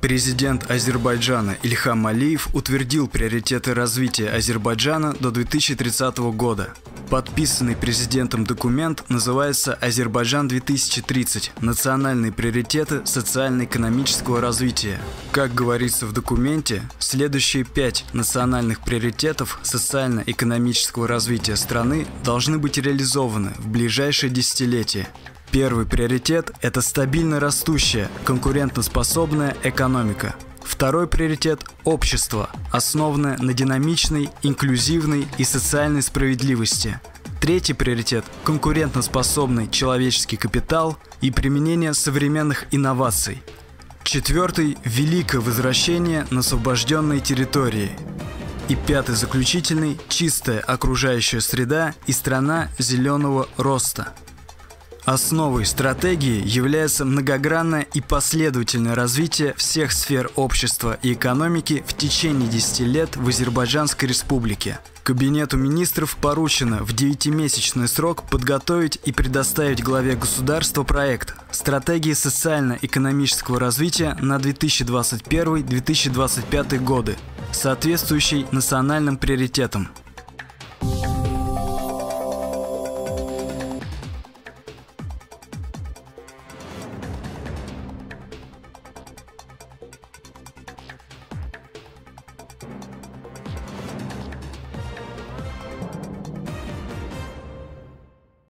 Президент Азербайджана Ильхам Алиев утвердил приоритеты развития Азербайджана до 2030 года. Подписанный президентом документ называется «Азербайджан-2030. Национальные приоритеты социально-экономического развития». Как говорится в документе, следующие пять национальных приоритетов социально-экономического развития страны должны быть реализованы в ближайшие десятилетия – Первый приоритет – это стабильно растущая, конкурентоспособная экономика. Второй приоритет – общество, основанное на динамичной, инклюзивной и социальной справедливости. Третий приоритет – конкурентоспособный человеческий капитал и применение современных инноваций. Четвертый – великое возвращение на освобожденные территории. И пятый заключительный – чистая окружающая среда и страна зеленого роста – Основой стратегии является многогранное и последовательное развитие всех сфер общества и экономики в течение 10 лет в Азербайджанской республике. Кабинету министров поручено в 9-месячный срок подготовить и предоставить главе государства проект «Стратегии социально-экономического развития на 2021-2025 годы», соответствующий национальным приоритетам –